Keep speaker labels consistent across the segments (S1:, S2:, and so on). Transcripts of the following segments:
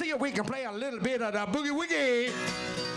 S1: see if we can play a little bit of the boogie woogie.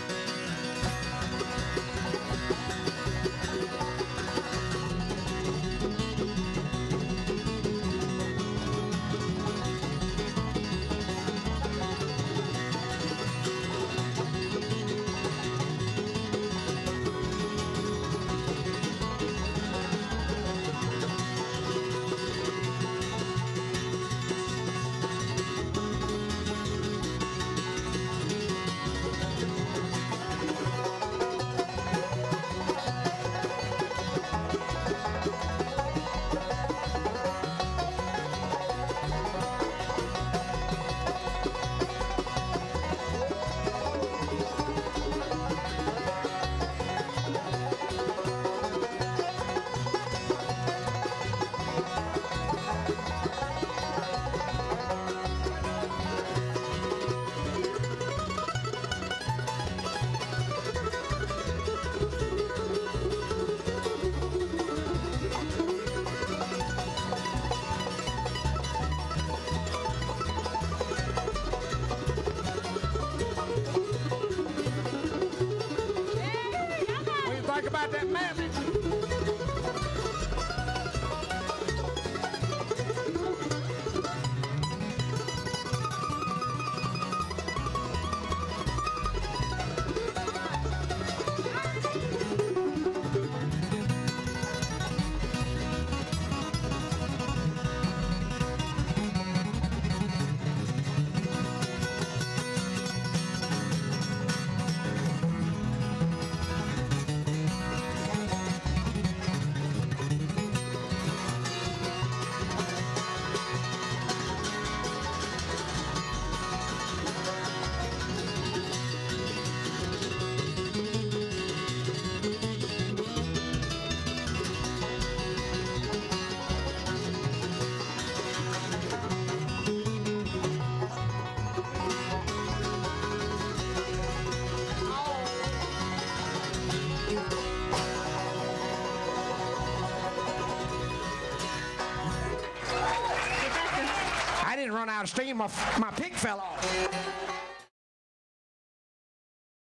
S1: Think about that mammy? Run out of steam. My, my pick fell off.